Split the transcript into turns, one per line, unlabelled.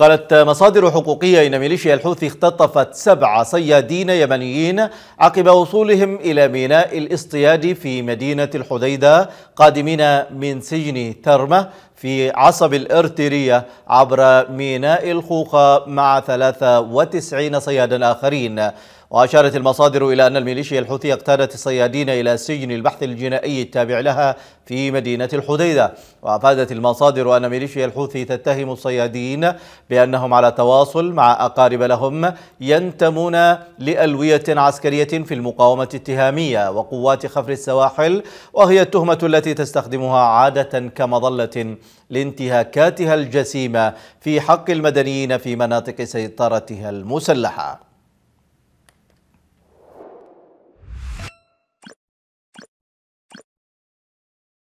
قالت مصادر حقوقية إن ميليشيا الحوثي اختطفت سبع صيادين يمنيين عقب وصولهم إلى ميناء الاصطياد في مدينة الحديدة قادمين من سجن ترمة في عصب الإرترية عبر ميناء الخوخة مع 93 صيادا آخرين. وأشارت المصادر إلى أن الميليشيا الحوثية اقتادت الصيادين إلى سجن البحث الجنائي التابع لها في مدينة الحديدة وأفادت المصادر أن ميليشيا الحوثي تتهم الصيادين بأنهم على تواصل مع أقارب لهم ينتمون لألوية عسكرية في المقاومة التهامية وقوات خفر السواحل وهي التهمة التي تستخدمها عادة كمظلة لانتهاكاتها الجسيمة في حق المدنيين في مناطق سيطرتها المسلحة.